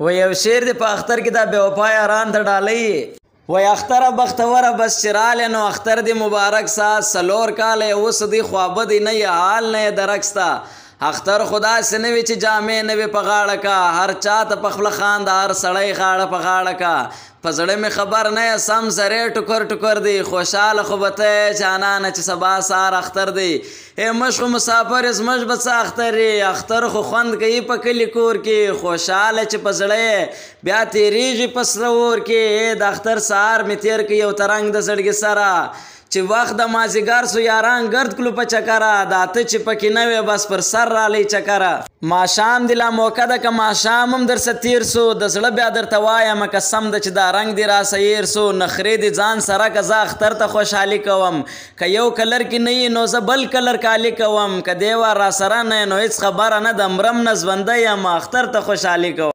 و یو شعر دی په اختر کې دا بې وفا یاران ته ډالۍ یې وای اختره بختوره بس چې رالی نو اختر دی مبارک سا څلور کاله یې اوس دی خوابه دی نه یې حال نه یې درک ستا اختر خو داسې نه وي چې جامې نه وي په غاړه کا هر چا ته په خپله خانده هر سړی غاړه په غاړه کا په زړه مې خبر نه یې سم سری ټوکر ټوکر دی خوشحاله خو به ته یې جانانه چې سبا سهار اختر دی ای موږ خو مسافر یو زموږ به څه اختر یې اختر خو خوند کوي په کلي کور کې خوشحاله چې په زړه یې بیا تېرېږي په سره اور کې ای د اختر سهار مې تېر کړ یو ترنګ د زړګي سره چې وخت د مازیګر سو یاران ګرد کلو په چکره دا ته چې پکې نه وې بس پر سر رالی چکره ماشام دی لا موقع ده که ماشام هم درسه تیر سو د زړه بیا درته وایم قسم ده چې دا رنګ دی راسه ایر سو نخرې دی ځان سره که زه اختر ته خوشحالی کوم که یو کلر کې نه یې نو زه بل کلر کالی کوم که دې وار راسره نه یې نو هیڅ خبره نه ده مرم نه ژوندی یم اختر ته خوشحالی کوم.